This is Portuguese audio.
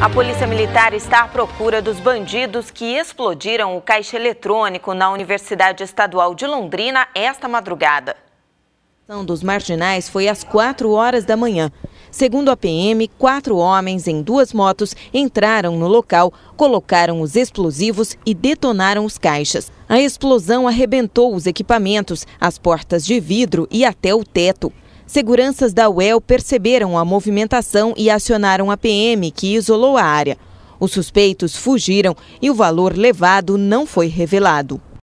A Polícia Militar está à procura dos bandidos que explodiram o caixa eletrônico na Universidade Estadual de Londrina esta madrugada. A ação dos marginais foi às 4 horas da manhã. Segundo a PM, quatro homens em duas motos entraram no local, colocaram os explosivos e detonaram os caixas. A explosão arrebentou os equipamentos, as portas de vidro e até o teto. Seguranças da UEL perceberam a movimentação e acionaram a PM, que isolou a área. Os suspeitos fugiram e o valor levado não foi revelado.